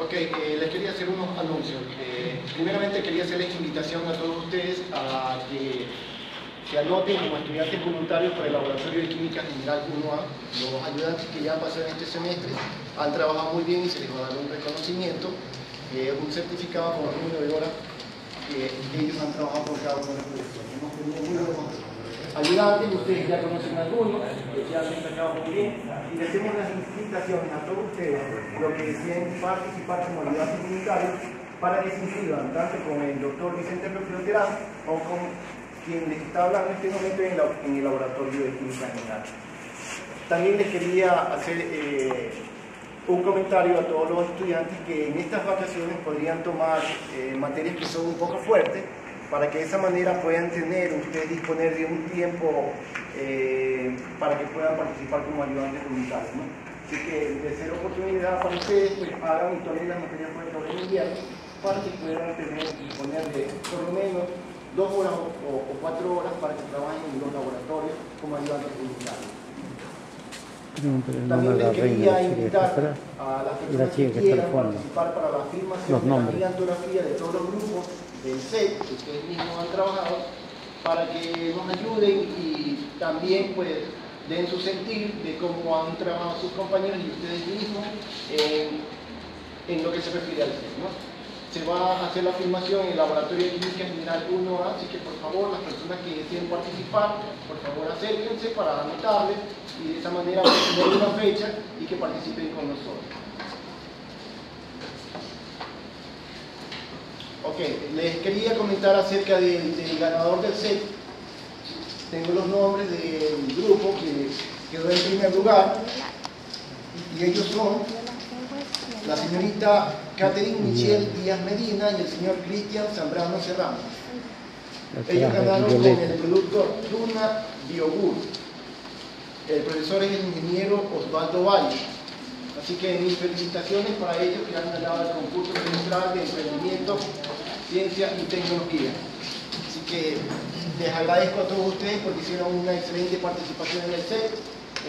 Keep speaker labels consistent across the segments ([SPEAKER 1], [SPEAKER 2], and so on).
[SPEAKER 1] Ok, eh, les quería hacer unos anuncios. Eh, primeramente quería hacerles invitación a todos ustedes a que se anoten como estudiantes voluntarios para el Laboratorio de Química General 1A. Los ayudantes que ya pasaron este semestre han trabajado muy bien y se les va a dar un reconocimiento, eh, un certificado con el número de horas que ellos han trabajado por cada uno de los proyectos. Hemos tenido muy buenos ayudantes, ustedes ya conocen algunos, que ya han trabajado muy bien, y les hacemos las invitaciones a todos ustedes, los que deseen participar como ayudantes voluntarios, para que se inscriban tanto con el doctor Vicente Terán o con quien les está hablando en este momento en el laboratorio de química general. También les quería hacer eh, un comentario a todos los estudiantes que en estas vacaciones podrían tomar eh, materias que son un poco fuertes para que de esa manera puedan tener, ustedes disponer de un tiempo eh, para que puedan participar como ayudantes voluntarios. ¿no? Así que de ser oportunidad para ustedes, pues hagan y tomen las materias por el orden invierno para que puedan tener, disponer de por lo menos dos horas o, o- cuatro horas para que trabajen en los laboratorios como ayudantes voluntarios. También les quería
[SPEAKER 2] que quería
[SPEAKER 1] invitar a las
[SPEAKER 2] Y la
[SPEAKER 1] personas que quieran participar para la
[SPEAKER 2] Los
[SPEAKER 1] de la gigantografía de todos los grupos del SEC que ustedes mismos han trabajado para que nos ayuden y también pues den su sentir de cómo han trabajado sus compañeros y ustedes mismos en, lo que se refiere al SEC. ¿no? Se va a hacer la filmación en el Laboratorio de Química General 1A, así que por favor las personas que deseen participar, por favor acérquense para anotarles y de esa manera tener una fecha y que participen con nosotros. Ok, les quería comentar acerca del, del ganador del set. Tengo los nombres del grupo que quedó en primer lugar y ellos son la señorita Catherine Michelle Díaz Medina y el señor Cristian Zambrano Serrano. Ellos ganaron con el producto Luna Biogur. El profesor es el ingeniero Osvaldo Valle. Así que mis felicitaciones para ellos que han ganado el concurso central de emprendimiento, ciencia y tecnología. Así que les agradezco a todos ustedes porque hicieron una excelente participación en el set.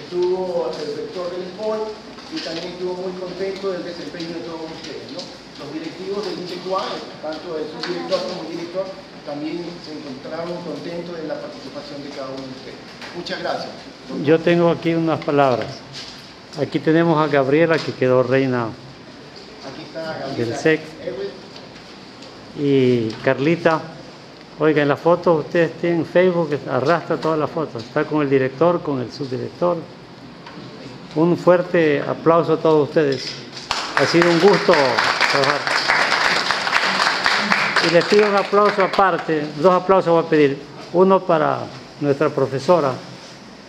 [SPEAKER 1] Estuvo el rector del sport y también estuvo muy contento del desempeño de todos ustedes. ¿no? Los directivos del INTECUA, tanto el subdirector como el director, también se encontraron contentos de la participación de cada uno de ustedes. Muchas gracias.
[SPEAKER 2] Yo tengo aquí unas palabras. Aquí tenemos a Gabriela que quedó reina
[SPEAKER 1] Aquí está Gabriela
[SPEAKER 2] Del SEC. Y Carlita. Oiga, en la foto ustedes tienen Facebook, arrastra todas las fotos. Está con el director, con el subdirector. Un fuerte aplauso a todos ustedes. Ha sido un gusto trabajar. Y les pido un aplauso aparte, dos aplausos voy a pedir. Uno para nuestra profesora,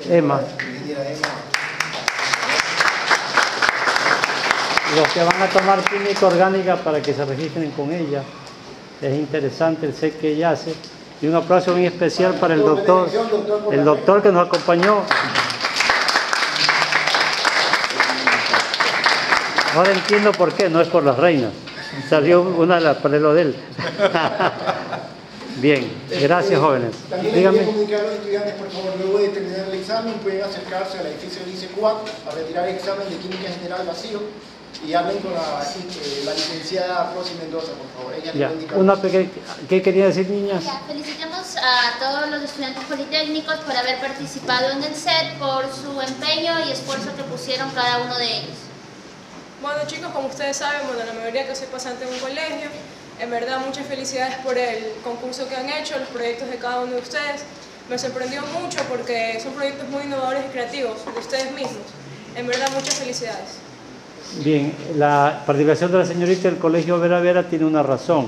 [SPEAKER 2] Emma. Los que van a tomar química orgánica para que se registren con ella. Es interesante el set que ella hace. Y un aplauso muy especial para el doctor, el doctor que nos acompañó. Ahora entiendo por qué, no es por las reinas. Salió una de las paralelo de él. Bien, gracias jóvenes.
[SPEAKER 1] También les
[SPEAKER 2] Dígame.
[SPEAKER 1] quería comunicar a los estudiantes, por favor, luego de terminar el examen, pueden acercarse al edificio del ICECUA a retirar el examen de Química General vacío y hablen con la, eh, la licenciada Rosy Mendoza, por favor. Ella
[SPEAKER 2] Ya, una pequeña, ¿qué quería decir niñas?
[SPEAKER 3] Ya, felicitamos a todos los estudiantes politécnicos por haber participado en el set, por su empeño y esfuerzo que pusieron cada uno de ellos.
[SPEAKER 4] Bueno chicos, como ustedes saben, bueno, la mayoría que soy pasante en un colegio, en verdad muchas felicidades por el concurso que han hecho, los proyectos de cada uno de ustedes. Me sorprendió mucho porque son proyectos muy innovadores y creativos de ustedes mismos. En verdad muchas felicidades.
[SPEAKER 2] Bien, la participación de la señorita del Colegio Vera Vera tiene una razón.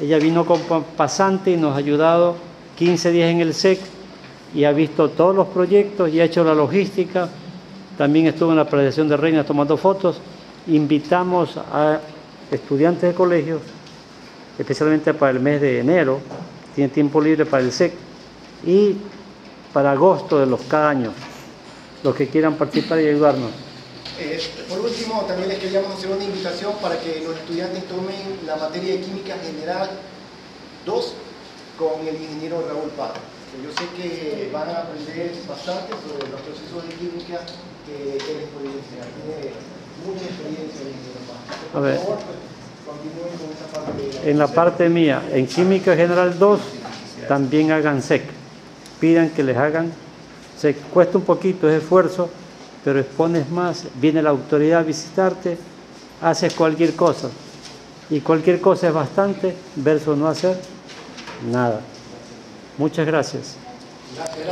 [SPEAKER 2] Ella vino pa- pasante y nos ha ayudado 15 días en el SEC y ha visto todos los proyectos y ha hecho la logística. También estuvo en la presentación de Reinas tomando fotos. Invitamos a estudiantes de colegios, especialmente para el mes de enero, tiene tiempo libre para el SEC, y para agosto de los cada año, los que quieran participar y ayudarnos.
[SPEAKER 1] Eh, por último, también les queríamos hacer una invitación para que los estudiantes tomen la materia de Química General 2 con el ingeniero Raúl Padre. Yo sé que van a aprender bastante sobre los procesos de química que él enseñar. Tiene mucha experiencia el ingeniero Padre.
[SPEAKER 2] A ver.
[SPEAKER 1] Por favor, pues, continúen con esa parte de
[SPEAKER 2] En la parte mía, en Química General 2, también hagan SEC. Pidan que les hagan SEC. Cuesta un poquito, es esfuerzo, pero expones más. Viene la autoridad a visitarte, haces cualquier cosa. Y cualquier cosa es bastante versus no hacer nada. Muchas gracias.
[SPEAKER 1] Gracias.